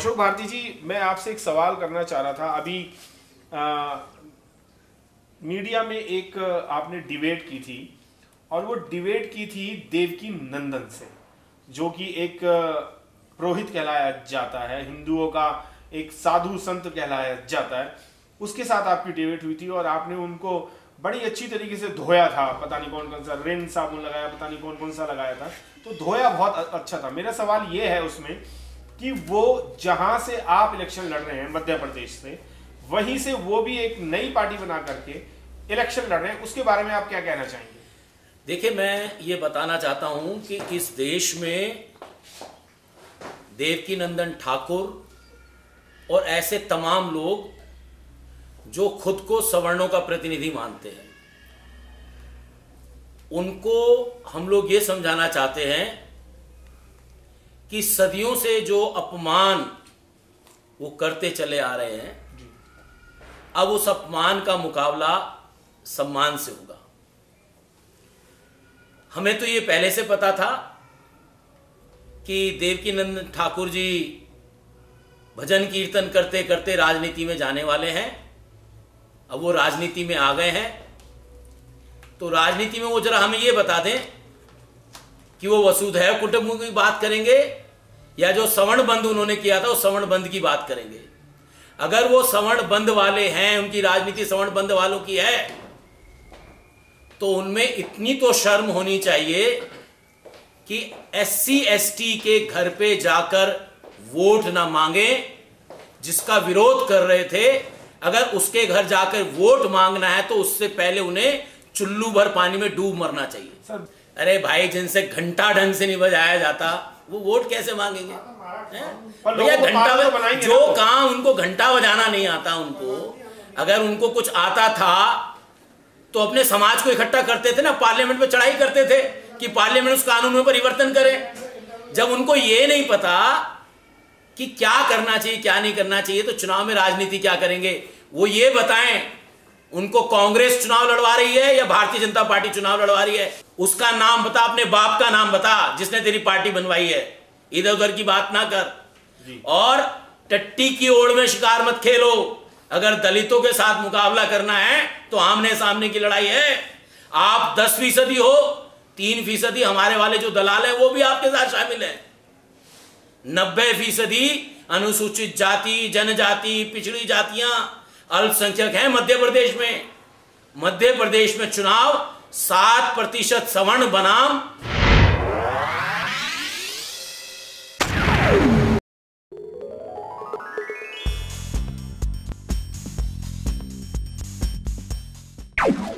अशोक भारती जी मैं आपसे एक सवाल करना चाह रहा था। अभी आ, मीडिया में एक आपने डिबेट की थी और वो डिबेट की थी देवकी नंदन से जो कि एक पुरोहित कहलाया जाता है हिंदुओं का एक साधु संत कहलाया जाता है। उसके साथ आपकी डिबेट हुई थी और आपने उनको बड़ी अच्छी तरीके से धोया था। पता नहीं कौन कौन सा रिन साबुन लगाया पता नहीं कौन कौन सा लगाया था। तो धोया बहुत अच्छा था। मेरा सवाल ये है उसमें कि वो जहाँ से आप इलेक्शन लड़ रहे हैं, मध्य प्रदेश से, वहीं से वो भी एक नई पार्टी बना करके इलेक्शन लड़ रहे हैं। उसके बारे में आप क्या कहना चाहेंगे? देखिए, मैं ये बताना चाहता हूँ कि इस देश में देवकी नंदन ठाकुर और ऐसे तमाम लोग जो खुद को सवर्णों का प्रतिनिधि मानते हैं, उनको हम लोग ये समझाना चाहते हैं कि सदियों से जो अपमान वो करते चले आ रहे हैं अब उस अपमान का मुकाबला सम्मान से होगा। हमें तो ये पहले से पता था कि देवकी नंद ठाकुर जी भजन कीर्तन करते करते राजनीति में जाने वाले हैं अब वो राजनीति में आ गए हैं। तो राजनीति में वो जरा हमें ये बता दें कि वो वसुधैव कुटुंब की बात करेंगे, या जो सवर्ण बंद उन्होंने किया था, वो सवर्ण बंद की बात करेंगे। अगर वो सवर्ण बंद वाले हैं, उनकी राजनीति सवर्ण बंद वालों की है तो उनमें इतनी तो शर्म होनी चाहिए कि एस सी के घर पे जाकर वोट ना मांगे, जिसका विरोध कर रहे थे। अगर उसके घर जाकर वोट मांगना है तो उससे पहले उन्हें चुल्लू भर पानी में डूब मरना चाहिए। सर अरे भाई जिनसे घंटा ढंग से नहीं बजाया जाता वो वोट कैसे मांगेंगे? भैया घंटा तो जो काम उनको घंटा बजाना नहीं आता उनको अगर उनको कुछ आता था तो अपने समाज को इकट्ठा करते थे ना पार्लियामेंट में चढ़ाई करते थे कि पार्लियामेंट उस कानून में परिवर्तन करे। जब उनको ये नहीं पता कि क्या करना चाहिए क्या नहीं करना चाहिए तो चुनाव में राजनीति क्या करेंगे? वो ये बताएँ उनको कांग्रेस चुनाव लड़वा रही है या भारतीय जनता पार्टी चुनाव लड़वा रही है? उसका नाम बता अपने बाप का नाम बता जिसने तेरी पार्टी बनवाई है। इधर उधर की बात ना कर। और टट्टी की ओर में शिकार मत खेलो। अगर दलितों के साथ मुकाबला करना है तो आमने सामने की लड़ाई है। आप दस फ़ीसदी हो तीन फ़ीसदी हमारे वाले जो दलाल हैं वो भी आपके साथ शामिल है। नब्बे फ़ीसदी अनुसूचित जाति जनजाति पिछड़ी जातियाँ अल्पसंख्यक हैं मध्य प्रदेश में। मध्य प्रदेश में चुनाव सात प्रतिशत सवर्ण बनाम।